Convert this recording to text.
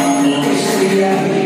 Yeah.